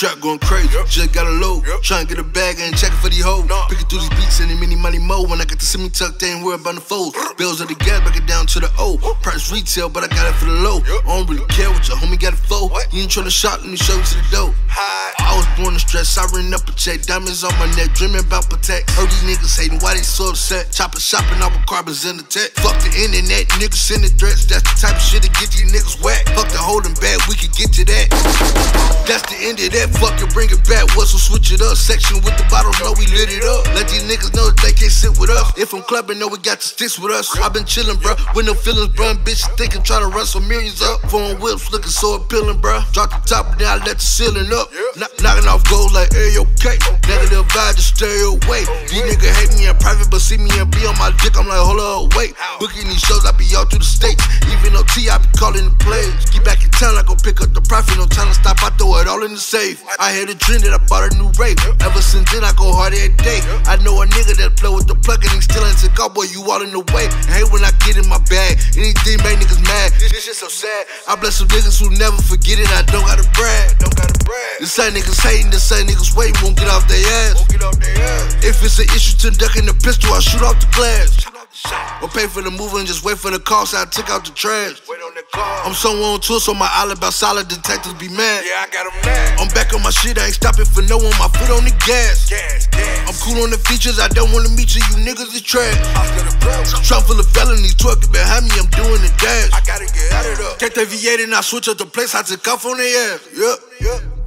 Trap going crazy, just got a load. Trying to get a bag and check it for the these hoes. Picking through these beats and the mini money mo. When I got to see me tucked, they ain't worried about the fold. Bills of the gas, back it down to the O. Price retail, but I got it for the low. I don't really care what your homie got it for. You ain't tryna shop, let me show you to the dough. I was born to stress, I ran up a check. Diamonds on my neck, dreaming about protect. Heard these niggas hating, why they so upset? Chopping, shopping, all with carbons in the tech. Fuck the internet, niggas sending threats. That's the type of shit that get these niggas whack. Fuck the holding back, we can get to that. That's the end of that. Fucking bring it back. What's switch it up? Section with the bottles, know we lit it up. Let these niggas know can't sit with us. If I'm clubbing, know we got to sticks with us. i been chillin', bruh, with no feelings, bruh. Bitch thinking, trying to run some millions up. Phone whips looking so appealing, bruh. Drop the top, then I let the ceiling up. Knock, knocking off gold like, hey, okay. Negative vibe, just stay away. These niggas hate me in private, but see me and be on my dick. I'm like, hold up, wait. Booking these shows, I be all through the states. Even though T, I be calling the plays. Get back in town, I go pick up the profit. No time to stop, I throw it all in the safe. I had a dream that I bought a new Wraith. Ever since then, I go hard every day. I know a nigga that play with the plug and he still ain't boy, you all in the way. I hate when I get in my bag. Anything make niggas mad. This shit so sad. I bless some niggas who never forget it. I don't gotta brag. Don't gotta brag. The same niggas hating, the same niggas waiting, won't get off their ass. Won't get off their ass. If it's an issue to ducking the pistol, I shoot off the glass. Or pay for the move and just wait for the so I took out the trash. Wait on the call. I'm somewhere on tour, so my alibi solid detectives be mad. Yeah, I got mad. I'm back on my shit, I ain't stopping for no one, my foot on the gas. Gas, gas. I'm cool on the features, I don't wanna meet you, you niggas is trash. The. Trunk full of felonies, twerking behind me, I'm doing the dash. I gotta get out of there. Take the V8 and I switch up the place, I took off on their ass. Yep, Yeah.